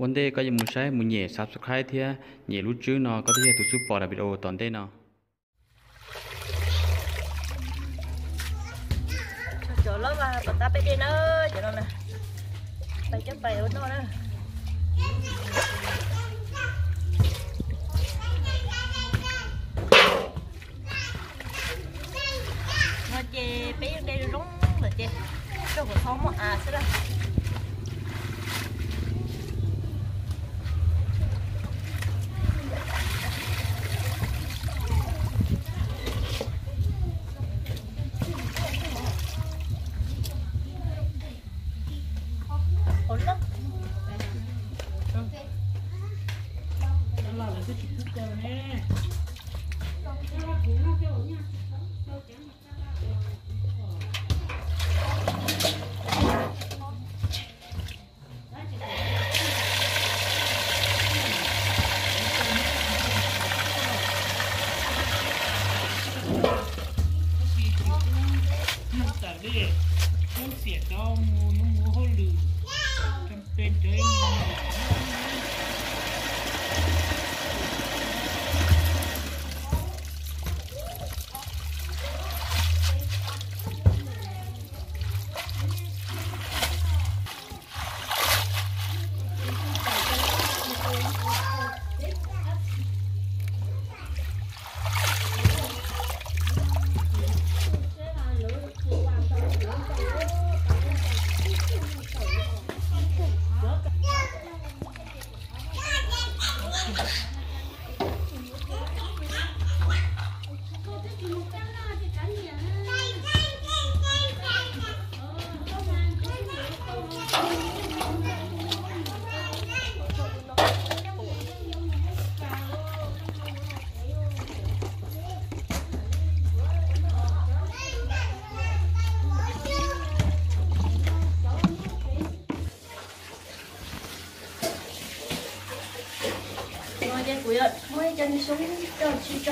วันเดก็ยังมุ่งใช้มุ่งเหย่ subscribe เทียเหย่รู้จื้อเนาะก็ที่จะถูกซุปปอร์ดวิดีโอตอนเด้เนาะ chỗ lớp và bọn ta phải đi nữa chỗ đó nè phải chấp bài ở nó đó nó chê bé đây rúng là chê cái của thông à sẽ đó xuống cho chị cho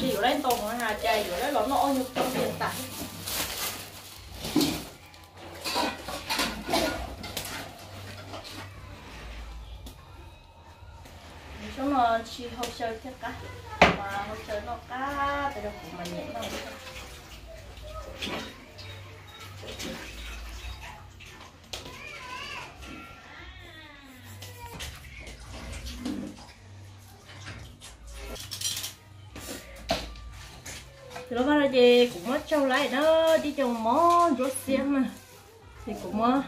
Chị ở đây tồn hà chạy ở đây nó nó nhục trong hiện tại chúng nó chỉ hỗ trợ thiết cả mà hỗ trợ nó cả thì được. cũng mình nhẹ nó thì nó bắt đầu gì? Cũng mất trâu lại đó, đi trồng món rốt xiêm mà. Thì cũng mất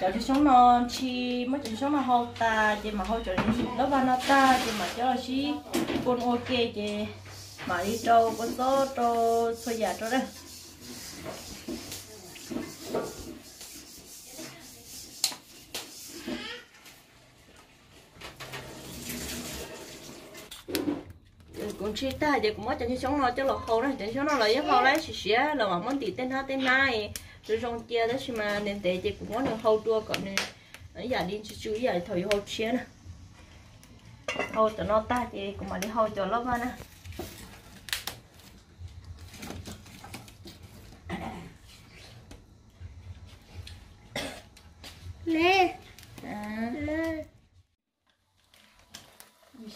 cho đi sống nó chi mất cho sống nó hậu ta chỉ mà hậu cho đi đó vào nó ta chỉ mà cho chi, con ok chỉ mà đi trâu, con số trâu, xôi giả trâu đấy cũng chỉ ta giờ cũng mất cho sống nó cho lọ khâu đấy cho sống nó lấy khâu đấy chỉ xía là mà muốn tỉ tên ha tên này rồi trong kia đó chỉ mà nên tế thì cũng có được hậu tua còn nên ấy giờ đi chú chú giờ thời hậu chia nè. Hậu cho nó ta thì cũng mà đi hậu cho vào nè. Lê, à. Lê,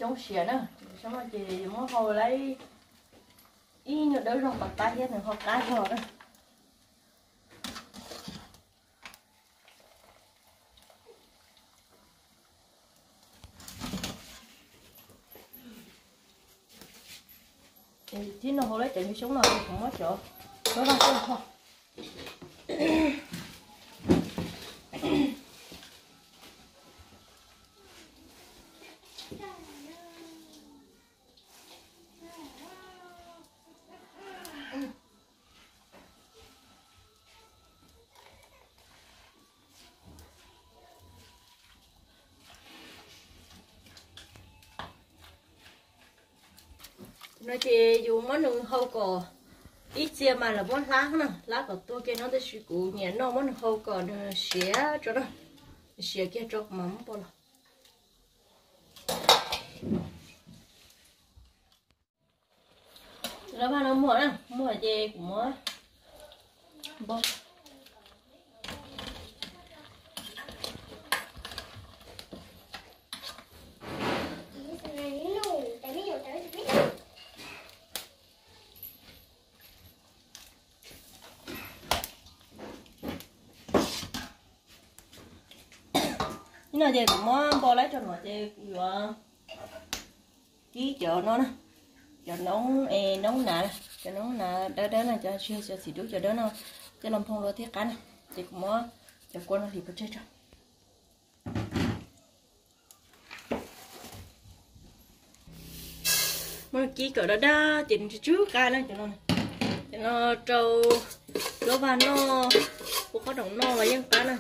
sống xía nè xong rồi chị muốn hồi lấy y như đỡ rồng bạc tay hết rồi hoặc cái rồi đó. Thì tí nó hồi lấy chạy đi xuống rồi không có chỗ. Nó ra không nó chỉ dùng món nung hậu cỏ, ít chia mà là món lá nè. Lá của tôi kia nó tới suy củ nhẹ nó món hậu cỏ nó xé cho nó. Xé kia cho mắm bao là rồi bà nó mua nè, mua gì cũng mua. Bao nhưng mà chị cũng muốn bỏ lấy cho nó chị vừa ký chợ nó nè. Cho nóng e nóng nà, cho nóng nà đỡ đỡ này cho chưa cho xịt đuốc cho đỡ nó cho làm phong lúa thiết cá này chị cũng muốn cho con nó thì có chơi cho. Mới ký cỡ đó đó chị trước cái này cho nó này cho nó trâu lúa và nó cũng có đồng no và dân cá này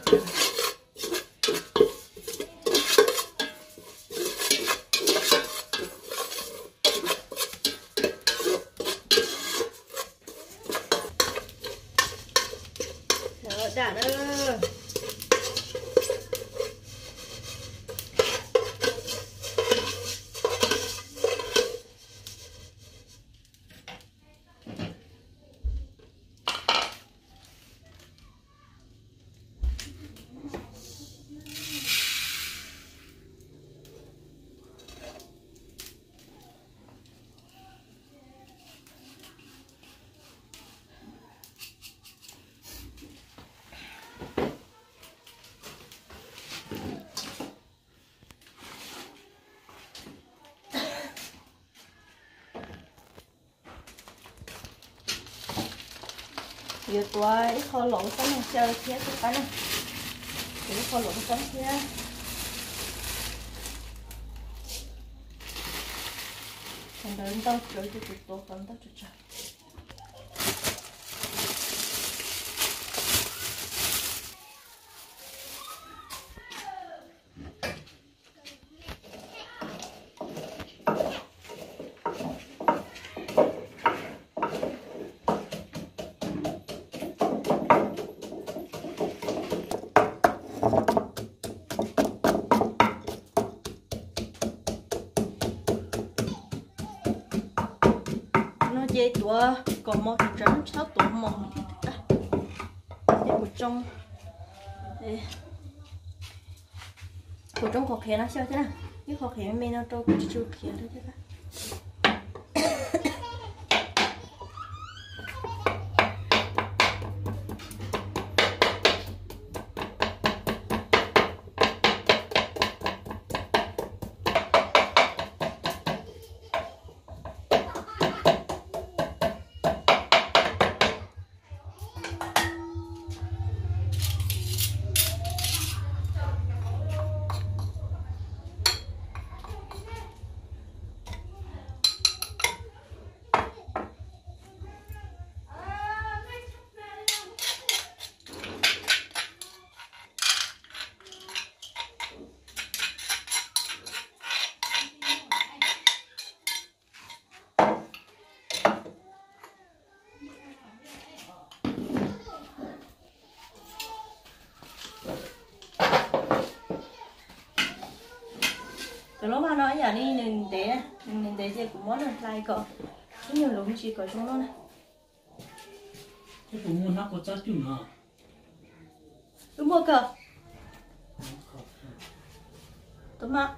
Đó, đã đó giờ tuổi kho lộn sống hàng chơi phía cái cái này thì kho lộn sống phía còn đến đâu chơi cho tụi tôi còn đâu một trắng sáu tuổi mong thì một trong. Một trong khó khăn nó sao thế nào? Cái khó khăn mình nó trâu cũng chưa khía thôi chứ cái lúc mà nói giờ đi nên để nên để gì cũng muốn là lại có cái nhiều lúc chỉ có trong nó này. Cái phụ mua nó có chắc chứ mà đúng không cơ đúng không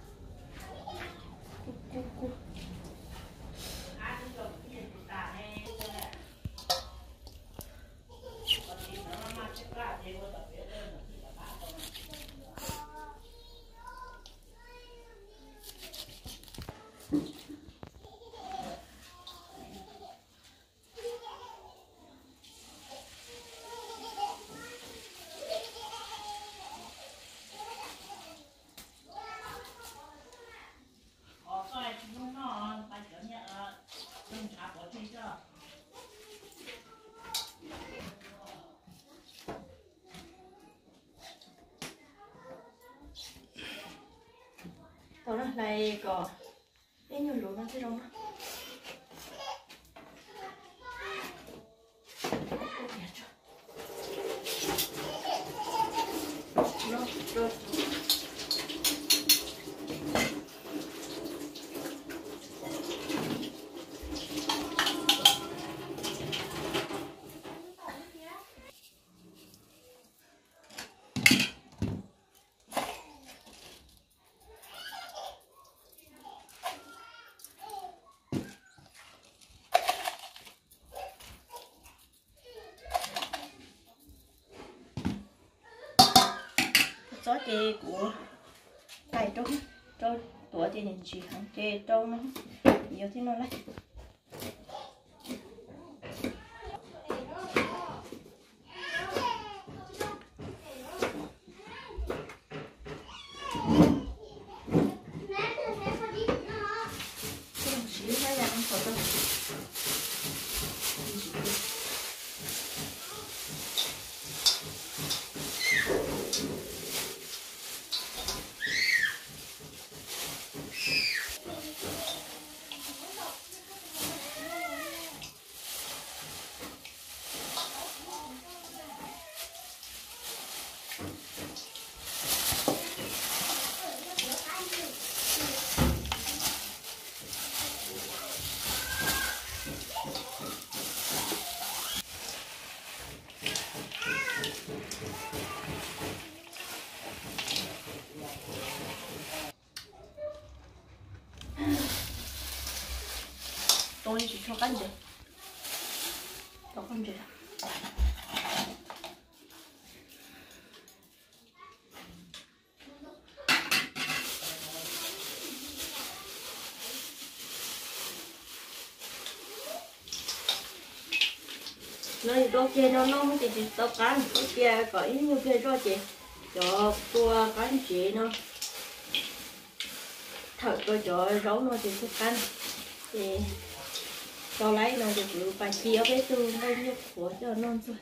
Cu, cu, cu. Đó là này có cái nhiều lúc nó sẽ rong gió của cài trống trâu tuổi thì nhìn chị hàng chị trâu nó. Nhiều thế nó lấy cái đồng chí hay là ăn phở đâu tôi chỉ cho canh được cho con gì nơi đó kia nó nó mới chỉ tao cắn kia, có ít như kia cho chị. Cho tua cắn chị nó. Thật cho cho rau nó thì thức cắn thì cho lấy nó được lu phải chia với tư hơi như của cho non rồi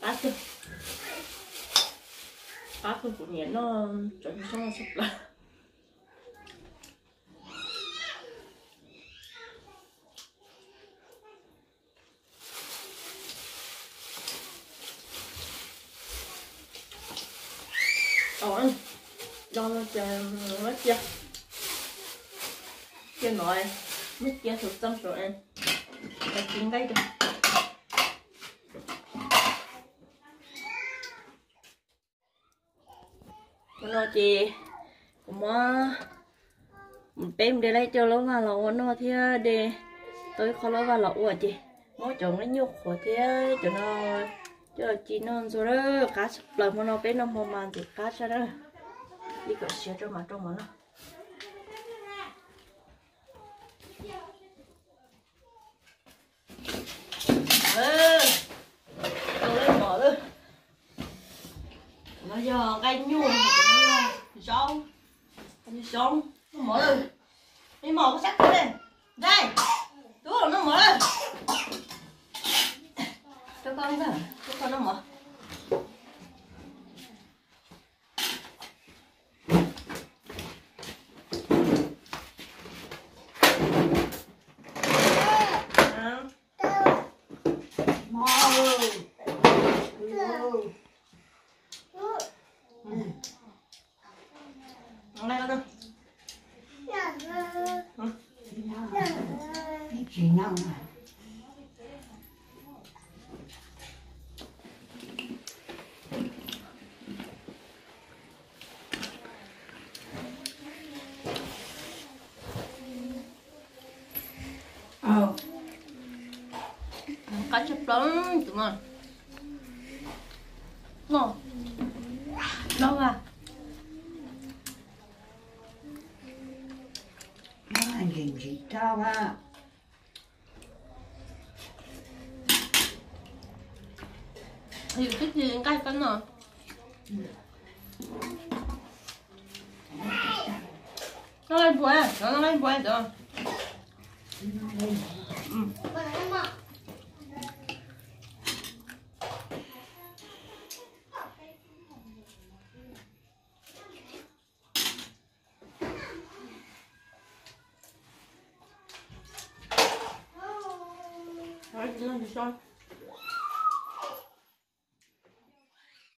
cá từ cá từ của nhện nó chuẩn xong nó sụp lại. Rồi, cho nó mất chưa? Chưa nói, mất chưa thực tâm rồi em Phải chín cái được. Nó chị cũng bém để lấy cho nó vào lẩu nó thì để tôi khó nó vào lẩu à chị mỗi chồng nó nhục của thế cho nó cho chị non rồi đó, cá sấu lần mà nó bé nó mồm màn thì cá sao đó. Đi cởi xe cho mà trong mà nó. Ơ tôi lên mở luôn giờ cái nhu nó xong nó xong nó mở lên đi mở cái sắt lên. Đây tú nó mở lên cho con đi vào cho con nó mở Ăn đây con ơi. Chị nào mà Ờ, cá chép lắm tụi mình. Ngon. Đâu à? Là gì chị cho ba thì cái gì cái cánh nè? Nó lên bùa nó lên bùa được Đấy,